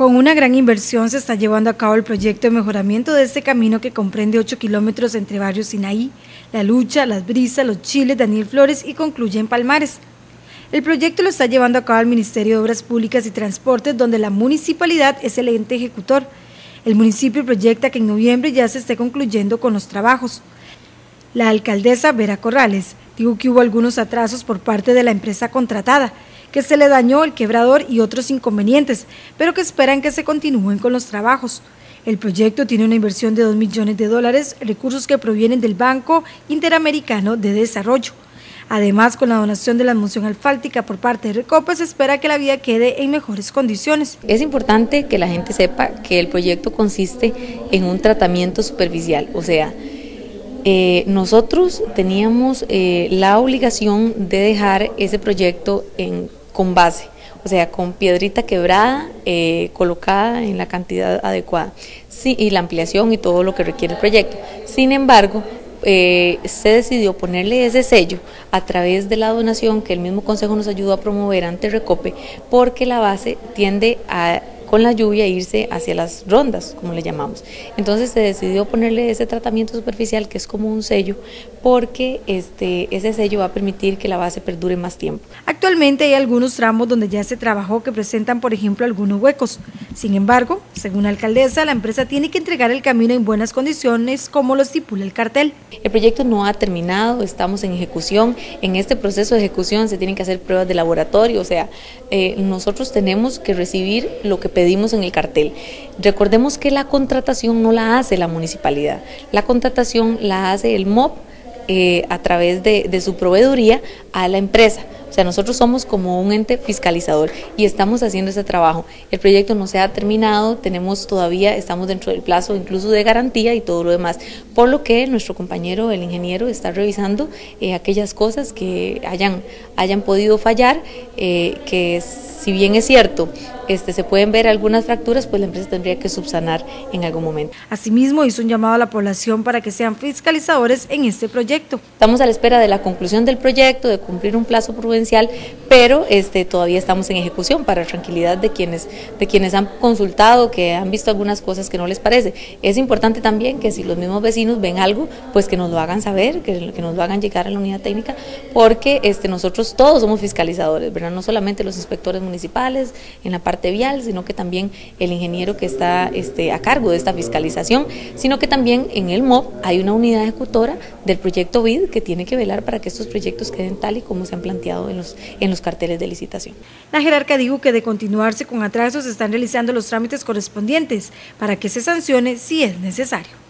Con una gran inversión se está llevando a cabo el proyecto de mejoramiento de este camino que comprende 8 kilómetros entre barrios Sinaí, La Lucha, Las Brisas, Los Chiles, Daniel Flores y concluye en Palmares. El proyecto lo está llevando a cabo el Ministerio de Obras Públicas y Transportes, donde la municipalidad es el ente ejecutor. El municipio proyecta que en noviembre ya se esté concluyendo con los trabajos. La alcaldesa Vera Corrales dijo que hubo algunos atrasos por parte de la empresa contratada, que se le dañó el quebrador y otros inconvenientes, pero que esperan que se continúen con los trabajos. El proyecto tiene una inversión de 2 millones de dólares, recursos que provienen del Banco Interamericano de Desarrollo. Además, con la donación de la moción alfáltica por parte de Recope, se espera que la vía quede en mejores condiciones. Es importante que la gente sepa que el proyecto consiste en un tratamiento superficial, o sea, eh, nosotros teníamos eh, la obligación de dejar ese proyecto en con base, o sea, con piedrita quebrada, eh, colocada en la cantidad adecuada, sí, y la ampliación y todo lo que requiere el proyecto. Sin embargo, eh, se decidió ponerle ese sello a través de la donación que el mismo Consejo nos ayudó a promover ante Recope, porque la base tiende a con la lluvia irse hacia las rondas, como le llamamos. Entonces se decidió ponerle ese tratamiento superficial que es como un sello, porque este, ese sello va a permitir que la base perdure más tiempo. Actualmente hay algunos tramos donde ya se trabajó que presentan, por ejemplo, algunos huecos. Sin embargo, según la alcaldesa, la empresa tiene que entregar el camino en buenas condiciones, como lo estipula el cartel. El proyecto no ha terminado, estamos en ejecución. En este proceso de ejecución se tienen que hacer pruebas de laboratorio, o sea, eh, nosotros tenemos que recibir lo que pedimos en el cartel. Recordemos que la contratación no la hace la municipalidad, la contratación la hace el MOP eh, a través de, de su proveeduría a la empresa. O sea, nosotros somos como un ente fiscalizador y estamos haciendo ese trabajo. El proyecto no se ha terminado, tenemos todavía, estamos dentro del plazo incluso de garantía y todo lo demás. Por lo que nuestro compañero, el ingeniero, está revisando eh, aquellas cosas que hayan, hayan podido fallar, eh, que si bien es cierto, este, se pueden ver algunas fracturas, pues la empresa tendría que subsanar en algún momento. Asimismo, hizo un llamado a la población para que sean fiscalizadores en este proyecto. Estamos a la espera de la conclusión del proyecto, de cumplir un plazo prudencial, pero este, todavía estamos en ejecución para tranquilidad de quienes, de quienes han consultado, que han visto algunas cosas que no les parece. Es importante también que si los mismos vecinos ven algo, pues que nos lo hagan saber, que, que nos lo hagan llegar a la unidad técnica, porque este, nosotros todos somos fiscalizadores, ¿verdad? no solamente los inspectores municipales en la parte vial, sino que también el ingeniero que está este, a cargo de esta fiscalización, sino que también en el MOB hay una unidad ejecutora del proyecto BID que tiene que velar para que estos proyectos queden tal y como se han planteado en los, en los carteles de licitación. La jerarca dijo que de continuarse con atrasos están realizando los trámites correspondientes para que se sancione si es necesario.